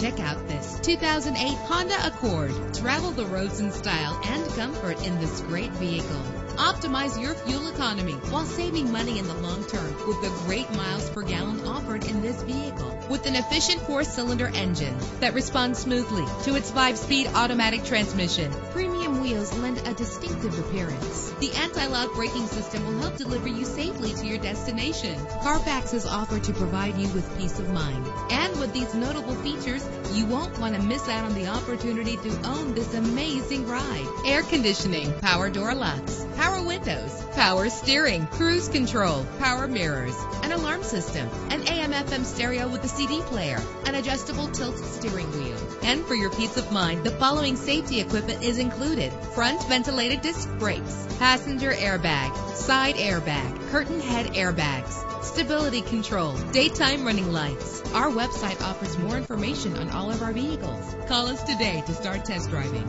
Check out this 2008 Honda Accord. Travel the roads in style and comfort in this great vehicle. Optimize your fuel economy while saving money in the long term with the great miles per gallon offered in this vehicle. With an efficient four-cylinder engine that responds smoothly to its five-speed automatic transmission, premium wheels lend a distinctive appearance. The anti-lock braking system will help deliver you safely to your destination. Carfax is offered to provide you with peace of mind. And with these notable features, you won't want to miss out on the opportunity to own this amazing ride. Air conditioning, power door locks, power windows, power steering, cruise control, power mirrors, an alarm system, an AM FM stereo with a CD player, an adjustable tilt steering wheel. And for your peace of mind, the following safety equipment is included. Front ventilated disc brakes, passenger airbag, side airbag, curtain head airbags, stability control, daytime running lights. Our website offers more information on all of our vehicles. Call us today to start test driving.